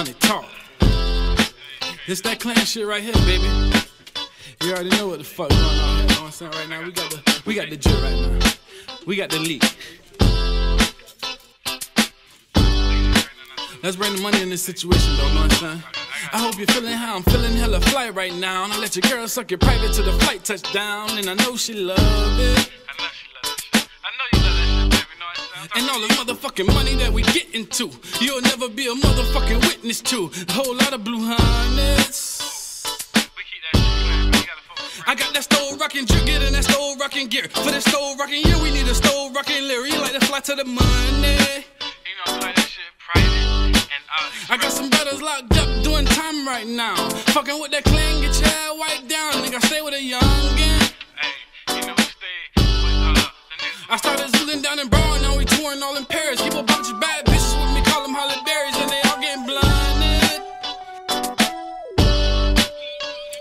money talk. This that clan shit right here, baby. You already know what the fuck going on here. You know what I'm saying? Right now, we got the we got the drip right now. We got the leak. Let's bring the money in this situation, though, know what I'm saying? I hope you're feeling how I'm feeling hella flight right now. And I let your girl suck your private to the flight touchdown. And I know she love it. And all the motherfucking money that we get into, you'll never be a motherfucking witness to. A whole lot of blue hundreds. I got that stove rockin' get in that stove rockin' gear. For that stove rockin' year, we need a stove rockin' lyric. Like to fly to the money. I got some brothers locked up doing time right now. Fucking with that clan, get your head wiped down. Nigga, stay with a youngin'. Touring all in Paris. Keep a bunch of bad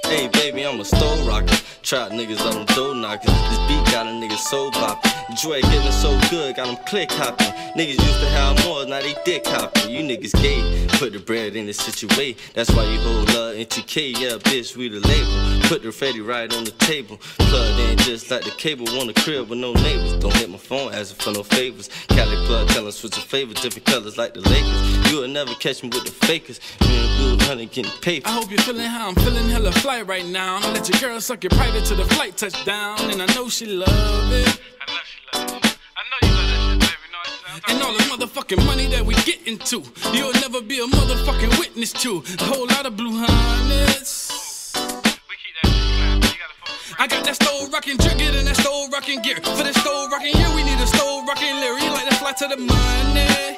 Hey, baby, I'm a stove rocker. Trap niggas on them door knockers. This beat got a nigga soul poppin'. Dre getting so good, got them click hopping. Niggas used to have more, now they dick hopping. You niggas gay, put the bread in the situation. That's why you hold love in TK, yeah, bitch, we the label. Put the Fetty right on the table. Plugged in just like the cable on the crib with no neighbors. Don't hit my phone asking for no favors. Cali plug tellin' switch your favors, different colors like the Lakers. You'll never catch me with the fakers. Honey getting paper. I hope you're feeling how I'm feeling hella fly right now. And I let your girl suck your private to the flight touchdown. And I know she love it. I love she love it and all the motherfucking money that we get into, you'll never be a motherfucking witness to. A whole lot of blue hundreds. I got that stove rockin' trigger and that stove rockin' gear. For that stove rockin' year, we need a stove rockin' lyric. Like to fly to the money.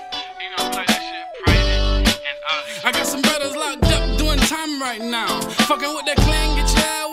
I got some brothers locked up doing time right now. Fucking with that clan, get your